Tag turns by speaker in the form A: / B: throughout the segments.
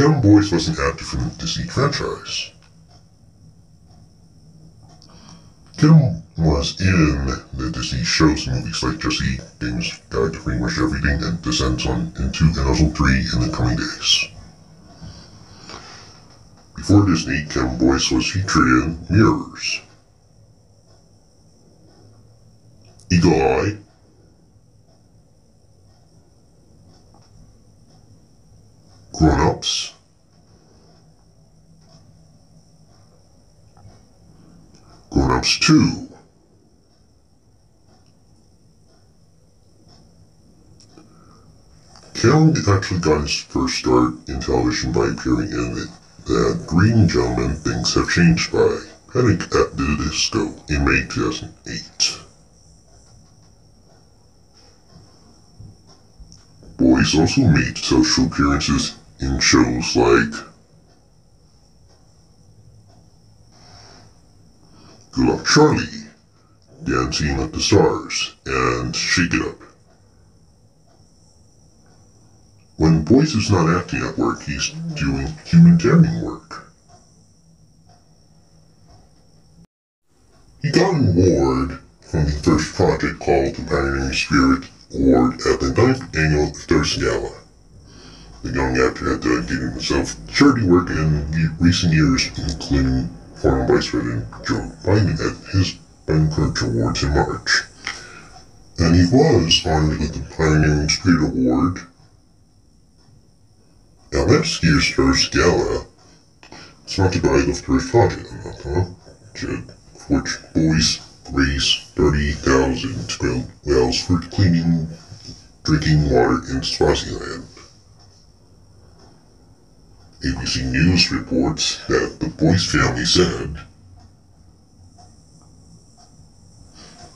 A: Cameron Boyce wasn't active in the Disney franchise. Kim was in the Disney shows and movies like Jessie, Gamer's Guide to Pretty Much Everything, and Descendants 2 and also 3 in the coming days. Before Disney, Cameron Boyce was featured in Mirrors, Eagle Eye, Grown Ups, Grown Ups 2, Cameron actually got his first start in television by appearing in the, the Green Gentleman Things Have Changed by Panic at the Disco in May 2008. Boyce also made social appearances in shows like Good Luck Charlie, Dancing with the Stars, and Shake It Up. When Boyce is not acting at work, he's doing humanitarian work. He got an award from the Thirst Project called the Pioneering Spirit Award at the 9th Annual Thirst Gala. The young actor had dedicated himself charity work in the recent years, including former Vice President Joe Biden at his Biden Awards in March. And he was honored with the Pioneering Spirit Award now last year's Thirst Gala, sponsored by the Thirst Project, huh? which uh, Boyce raised 30,000 to build wells for cleaning drinking water in Swaziland. ABC News reports that the Boyce family said,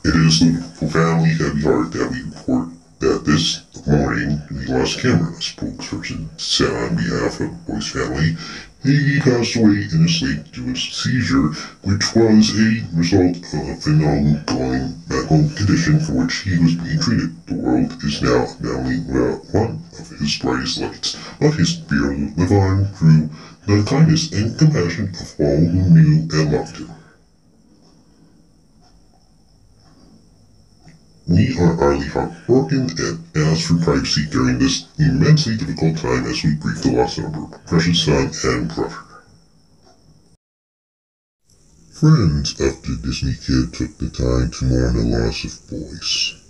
A: It is the family heavy heart that we report that this morning we lost Cameron, a spokesperson said on behalf of the Boyce family. He passed away in his sleep due to a seizure, which was a result of an ongoing medical condition for which he was being treated. The world is now only one of his brightest lights, but his spirit live on through the kindness and compassion of all who knew and loved him. We are highly heartbroken and ask for privacy during this immensely difficult time as we grieve the loss of our precious son and brother. Friends the Disney Kid took the time to mourn the loss of Boyce.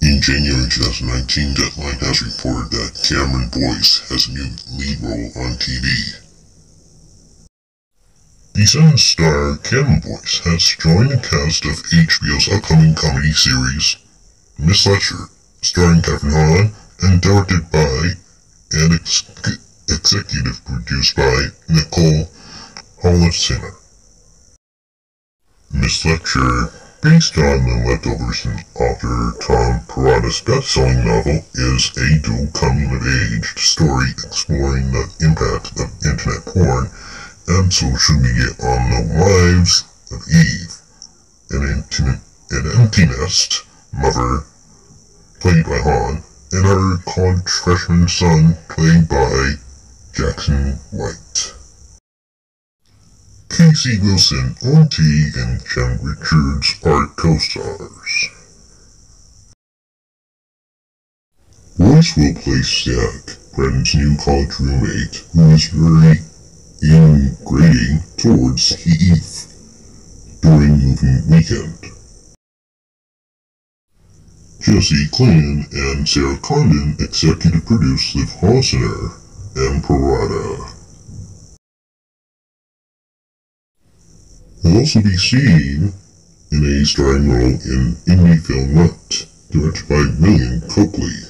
A: In January 2019, Deadline has reported that Cameron Boyce has a new lead role on TV. The Sun star Cameron Boyce has joined the cast of HBO's upcoming comedy series, Mrs. Fletcher, starring Kathryn Hahn and directed by and ex executive produced by Nicole Holofcener. Mrs. Fletcher, based on The Leftovers and author Tom Perrotta's best-selling novel, is a dual coming-of-age story exploring the impact of internet porn and social media on the lives of Eve, an, an empty nest mother, played by Hahn, and her college freshman son, played by Jackson White. Casey Wilson, Teague, and Jen Richards are co-stars. Boyce will play Zach, Brendan's new college roommate, who is very in grading towards Heath during moving weekend. Jessi Klein and Sarah Condon executive produce Liv Hosner and Perrotta. Will also be seen in a starring role in indie film Runt, directed by William Coakley.